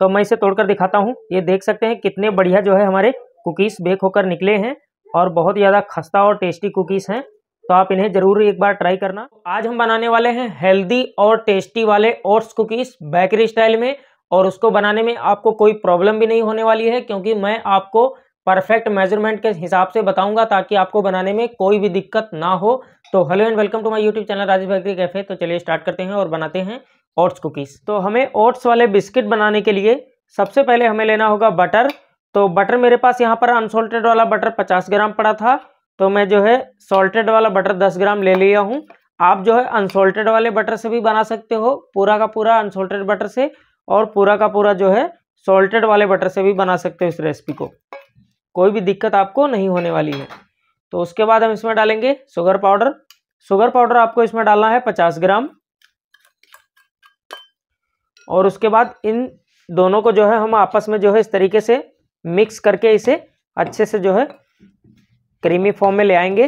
तो मैं इसे तोड़कर दिखाता हूँ। ये देख सकते हैं कितने बढ़िया जो है हमारे कुकीज़ बेक होकर निकले हैं और बहुत ज़्यादा खस्ता और टेस्टी कुकीज़ हैं। तो आप इन्हें ज़रूर एक बार ट्राई करना। आज हम बनाने वाले हैं हेल्दी और टेस्टी वाले ओट्स कुकीज़ बेकरी स्टाइल में और उसको बनाने में आपको कोई प्रॉब्लम भी नहीं होने वाली है क्योंकि मैं आपको परफेक्ट मेज़रमेंट के हिसाब से बताऊँगा ताकि आपको बनाने में कोई भी दिक्कत ना हो। तो hello and welcome to my YouTube channel Rajesh bakery cafe तो चलिए स्टार्ट करते हैं और बनाते हैं। Oats cookies. तो हमें ओट्स वाले बिस्किट बनाने के लिए सबसे पहले हमें लेना होगा बटर। तो बटर मेरे पास यहाँ पर अनसोल्टेड वाला बटर पचास ग्राम पड़ा था। तो मैं जो है सॉल्टेड वाला बटर दस ग्राम ले लिया हूँ। आप जो है अनसोल्टेड वाले बटर से भी बना सकते हो, पूरा का पूरा अनसोल्टेड बटर से और पूरा का पूरा जो है सॉल्टेड वाले बटर से भी बना सकते हो इस रेसिपी को। कोई भी दिक्कत आपको नहीं होने वाली है। तो उसके बाद हम इसमें डालेंगे शुगर पाउडर शुगर पाउडर आपको इसमें डालना है पचास ग्राम। और उसके बाद इन दोनों को जो है हम आपस में जो है इस तरीके से मिक्स करके इसे अच्छे से जो है क्रीमी फॉर्म में ले आएँगे।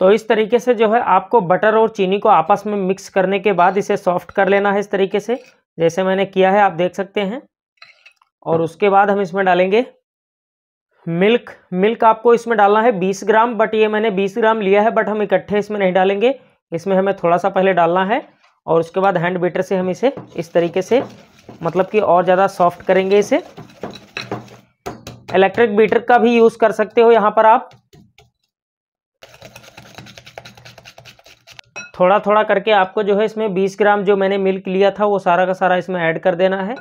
तो इस तरीके से जो है आपको बटर और चीनी को आपस में मिक्स करने के बाद इसे सॉफ्ट कर लेना है इस तरीके से, जैसे मैंने किया है, आप देख सकते हैं। और उसके बाद हम इसमें डालेंगे मिल्क मिल्क आपको इसमें डालना है 20 ग्राम बट ये मैंने 20 ग्राम लिया है बट हम इकट्ठे इसमें नहीं डालेंगे। इसमें हमें थोड़ा सा पहले डालना है और उसके बाद हैंड बीटर से हम इसे इस तरीके से मतलब कि और ज़्यादा सॉफ्ट करेंगे इसे। इलेक्ट्रिक बीटर का भी यूज़ कर सकते हो यहाँ पर आप। थोड़ा थोड़ा करके आपको जो है इसमें 20 ग्राम जो मैंने मिल्क लिया था, वो सारा का सारा इसमें ऐड कर देना है।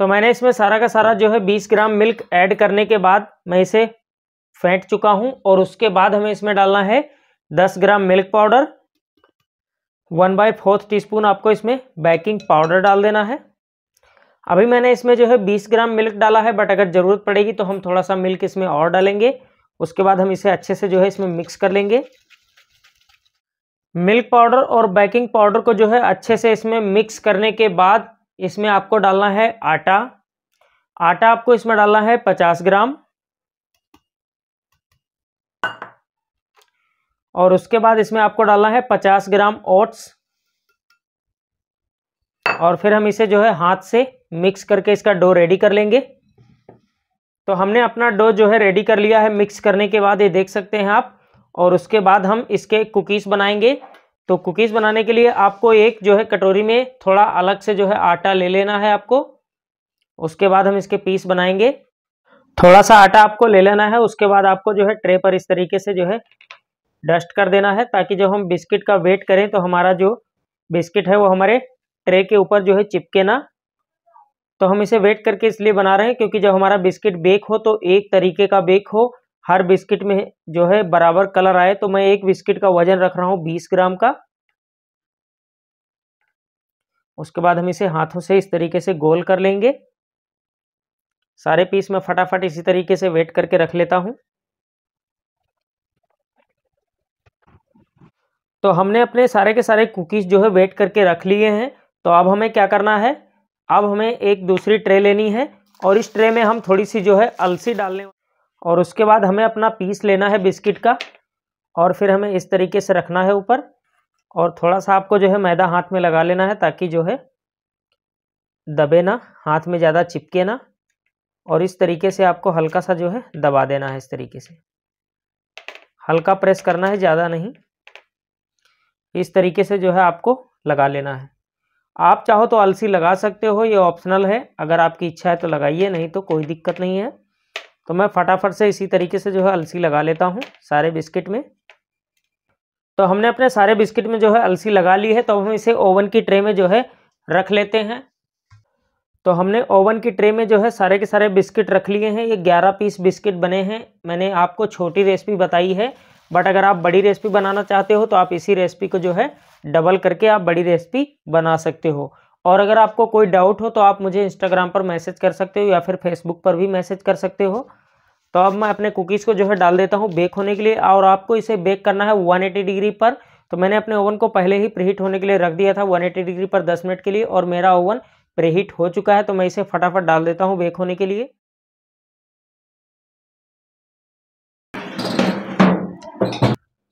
तो मैंने इसमें सारा का सारा जो है 20 ग्राम मिल्क ऐड करने के बाद मैं इसे फेंट चुका हूँ और उसके बाद हमें इसमें डालना है 10 gram milk powder, one by fourth tea आपको इसमें बेकिंग पाउडर डाल देना है। अभी मैंने इसमें जो है 20 ग्राम मिल्क डाला है, बट अगर ज़रूरत पड़ेगी तो हम थोड़ा सा मिल्क इसमें और डालेंगे। उसके बाद हम इसे अच्छे से जो है इसमें मिक्स कर लेंगे। मिल्क पाउडर और बेकिंग पाउडर को जो है अच्छे से इसमें मिक्स करने के बाद इसमें आपको डालना है आटा। आटा आपको इसमें डालना है पचास ग्राम। और उसके बाद इसमें आपको डालना है पचास ग्राम ओट्स। और फिर हम इसे जो है हाथ से मिक्स करके इसका डो रेडी कर लेंगे। तो हमने अपना डो जो है रेडी कर लिया है मिक्स करने के बाद, ये देख सकते हैं आप। और उसके बाद हम इसके कुकीज़ बनाएँगे। तो कुकीज़ बनाने के लिए आपको एक जो है कटोरी में थोड़ा अलग से जो है आटा ले लेना है आपको। उसके बाद हम इसके पीस बनाएँगे। थोड़ा सा आटा आपको ले लेना है। उसके बाद आपको जो है ट्रे पर इस तरीके से जो है डस्ट कर देना है ताकि जब हम बिस्किट का वेट करें तो हमारा जो बिस्किट है वो हमारे ट्रे के ऊपर जो है चिपके ना। तो हम इसे वेट करके इसलिए बना रहे हैं क्योंकि जब हमारा बिस्किट बेक हो तो एक तरीके का बेक हो, हर बिस्किट में जो है बराबर कलर आए। तो मैं एक बिस्किट का वज़न रख रहा हूँ बीस ग्राम का। उसके बाद हम इसे हाथों से इस तरीके से गोल कर लेंगे। सारे पीस में फटाफट इसी तरीके से वेट करके रख लेता हूँ। तो हमने अपने सारे के सारे कुकीज़ जो है वेट करके रख लिए हैं। तो अब हमें क्या करना है? अब हमें एक दूसरी ट्रे लेनी है और इस ट्रे में हम थोड़ी सी जो है अलसी डालने और उसके बाद हमें अपना पीस लेना है बिस्किट का और फिर हमें इस तरीके से रखना है ऊपर और थोड़ा सा आपको जो है मैदा हाथ में लगा लेना है ताकि जो है दबे ना, हाथ में ज़्यादा चिपके ना और इस तरीके से आपको हल्का सा जो है दबा देना है इस तरीके से। हल्का प्रेस करना है, ज़्यादा नहीं। इस तरीके से जो है आपको लगा लेना है। आप चाहो तो अलसी लगा सकते हो, ये ऑप्शनल है। अगर आपकी इच्छा है तो लगाइए, नहीं तो कोई दिक्कत नहीं है। तो मैं फटाफट से इसी तरीके से जो है अलसी लगा लेता हूँ सारे बिस्किट में। तो हमने अपने सारे बिस्किट में जो है अलसी लगा ली है तो हम इसे ओवन की ट्रे में जो है रख लेते हैं। तो हमने ओवन की ट्रे में जो है सारे के सारे बिस्किट रख लिए हैं। ये ग्यारह पीस बिस्किट बने हैं। मैंने आपको छोटी रेसिपी बताई है। बट अगर आप बड़ी रेसिपी बनाना चाहते हो तो आप इसी रेसिपी को जो है डबल करके आप बड़ी रेसिपी बना सकते हो। और अगर आपको कोई डाउट हो तो आप मुझे इंस्टाग्राम पर मैसेज कर सकते हो या फिर फेसबुक पर भी मैसेज कर सकते हो। तो अब मैं अपने कुकीज़ को जो है डाल देता हूँ बेक होने के लिए, और आपको इसे बेक करना है 180 डिग्री पर। तो मैंने अपने ओवन को पहले ही प्रीहीट होने के लिए रख दिया था 180 डिग्री पर 10 मिनट के लिए, और मेरा ओवन प्रीहीट हो चुका है तो मैं इसे फटाफट डाल देता हूँ बेक होने के लिए।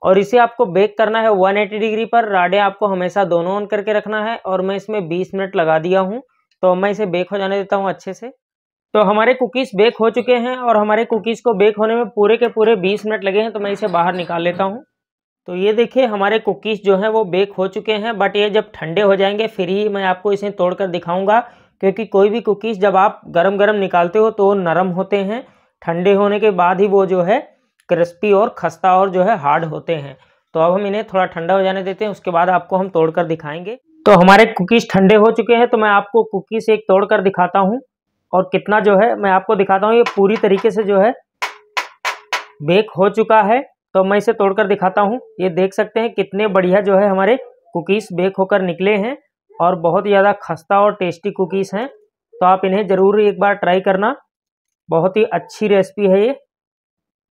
और इसे आपको बेक करना है 180 डिग्री पर। राडे आपको हमेशा दोनों ऑन करके रखना है और मैं इसमें 20 मिनट लगा दिया हूँ। तो मैं इसे बेक हो जाने देता हूँ अच्छे से। तो हमारे कुकीज़ बेक हो चुके हैं और हमारे कुकीज़ को बेक होने में पूरे के पूरे 20 मिनट लगे हैं तो मैं इसे बाहर निकाल लेता हूँ। तो ये देखिए, हमारे कुकीज़ जो हैं वो बेक हो चुके हैं बट ये जब ठंडे हो जाएँगे, फिर ही मैं आपको इसे तोड़कर दिखाऊँगा, क्योंकि कोई भी कुकीज़ जब आप गरम गरम निकालते हो तो नरम होते हैं। ठंडे होने के बाद ही वो जो है क्रिस्पी और खस्ता और जो है हार्ड होते हैं। तो अब हम इन्हें थोड़ा ठंडा हो जाने देते हैं, उसके बाद आपको हम तोड़कर दिखाएँगे। तो हमारे कुकीज़ ठंडे हो चुके हैं तो मैं आपको कुकीज़ एक तोड़कर दिखाता हूँ। और कितना जो है, मैं आपको दिखाता हूँ, ये पूरी तरीके से जो है बेक हो चुका है। तो मैं इसे तोड़कर दिखाता हूँ। ये देख सकते हैं कितने बढ़िया जो है हमारे कुकीज़ बेक होकर निकले हैं और बहुत ज़्यादा खस्ता और टेस्टी कुकीज़ हैं। तो आप इन्हें ज़रूर एक बार ट्राई करना। बहुत ही अच्छी रेसिपी है ये।